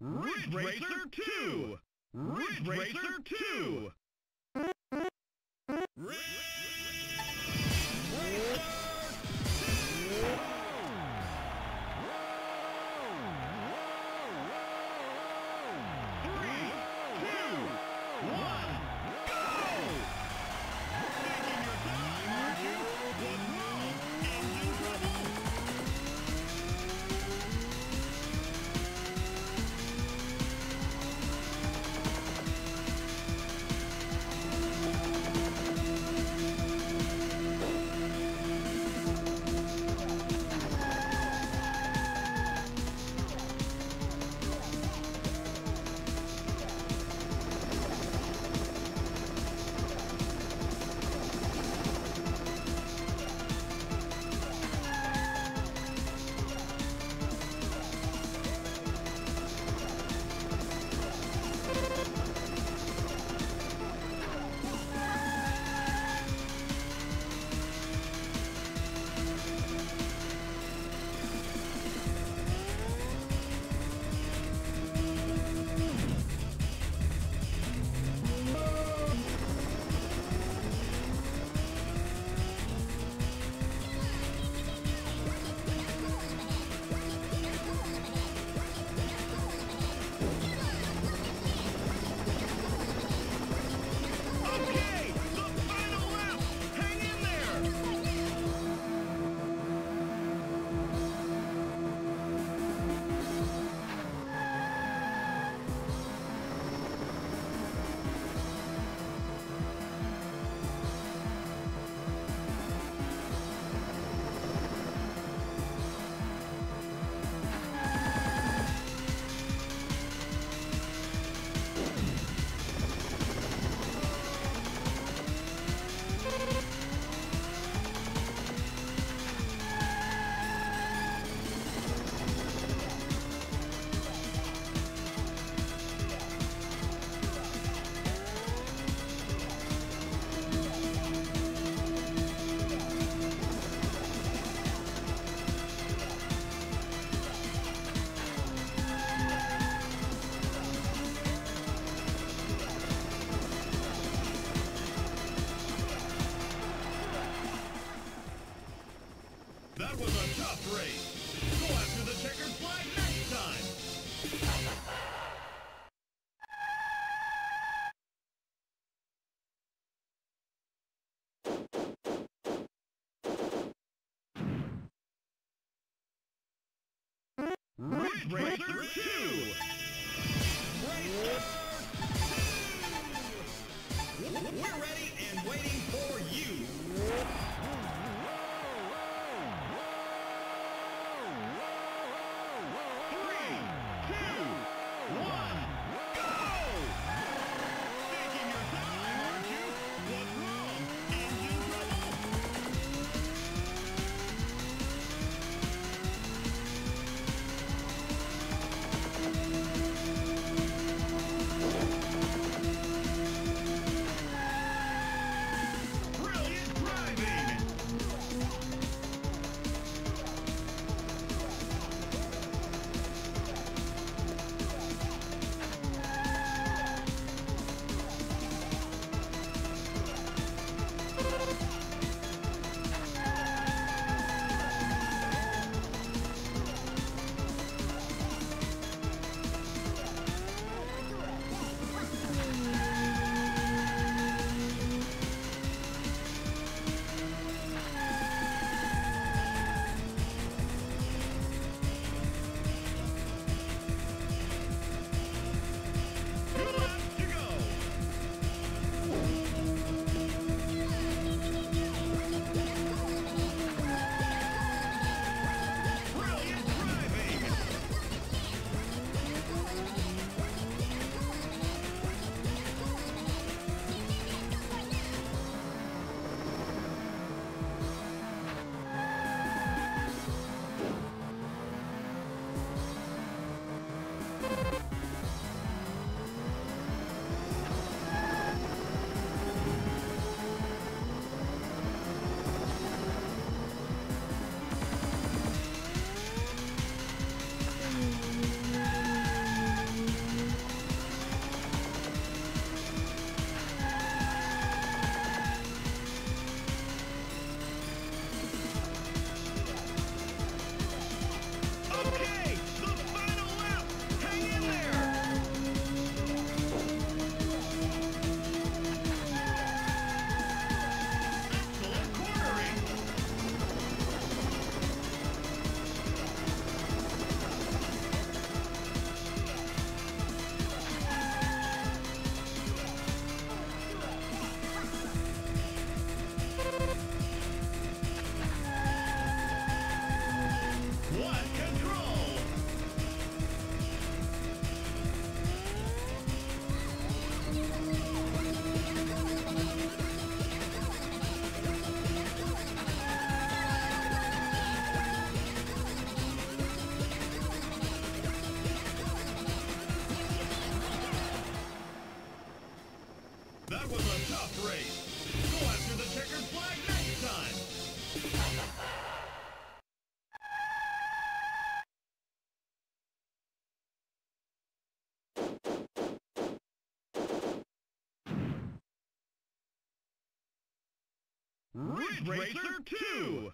Ridge Racer 2! Ridge Racer 2! Ridge 2! Racer 2! We're ready and waiting for you! That was a tough race. Go after the checkered flag next time. Ridge Racer 2!